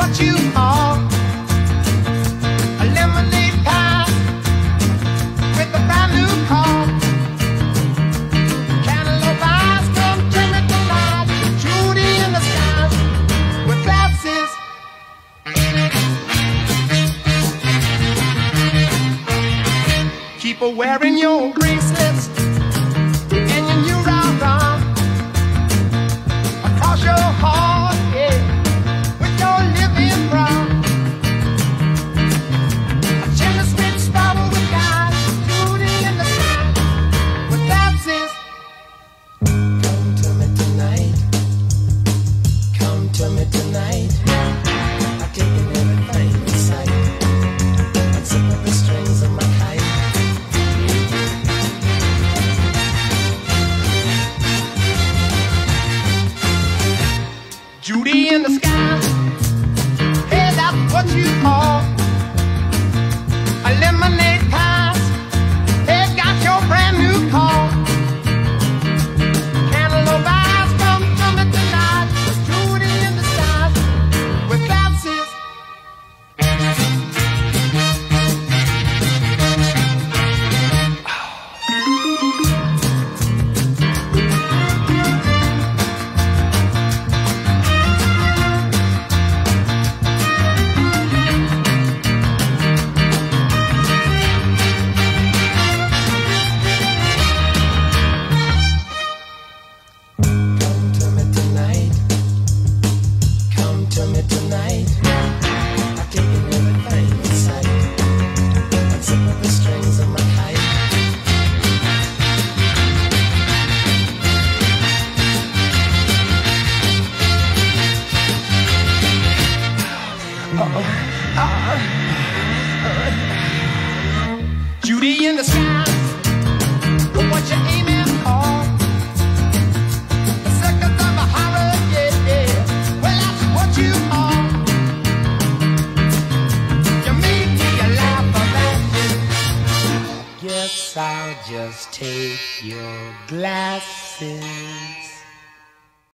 what you are. A lemonade pie with a brand new car. Eyes. Judy in disguise with glasses. Keep a wearing your bracelets. Judy in disguise. Hey, that's what you call. Judy in disguise, look what you aiming for. The second time I hollered, yeah, yeah. Well, that's what you are. You make me a laugh about it. I'll just take your glasses.